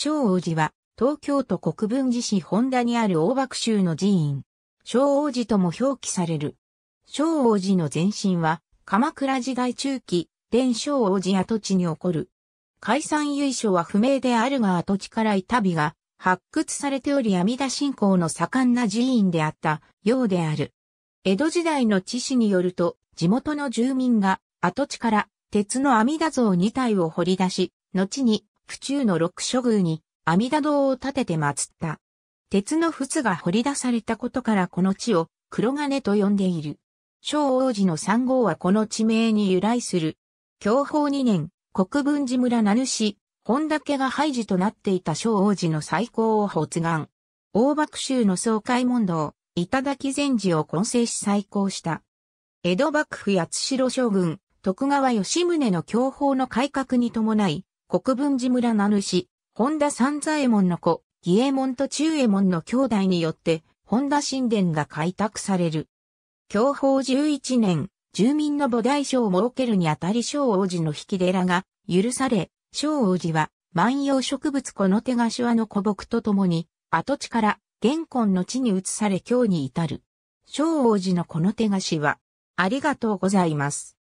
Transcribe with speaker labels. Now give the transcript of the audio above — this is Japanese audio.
Speaker 1: 小王子は、東京都国分寺市本田にある大幕州の寺院。小王子とも表記される。小王子の前身は、鎌倉時代中期、伝小王子跡地に起こる。解散由緒は不明であるが跡地から板火が発掘されており阿弥陀信仰の盛んな寺院であったようである。江戸時代の知史によると、地元の住民が跡地から鉄の阿弥陀像2体を掘り出し、後に府中の六諸宮に阿弥陀堂を建てて祀った。鉄の仏が掘り出されたことからこの地を黒金と呼んでいる。小王子の三号はこの地名に由来する。享保2年、国分寺村名主、本田家が廃寺となっていた小王子の最高を発願。大幕州の総会問答、頂禅寺を混成し再興した。江戸幕府八代将軍、徳川吉宗の享保の改革に伴い、国分寺村名主、本田三左衛門の子、義右衛門と中衛門の兄弟によって、本田神殿が開拓される。享保11年、住民の菩提所を設けるにあたり小王子の引き寺が許され、小王子は万葉植物この手柏の古木とともに、跡地から玄根の地に移され今日に至る。小王子のこの手菓子は、ありがとうございます。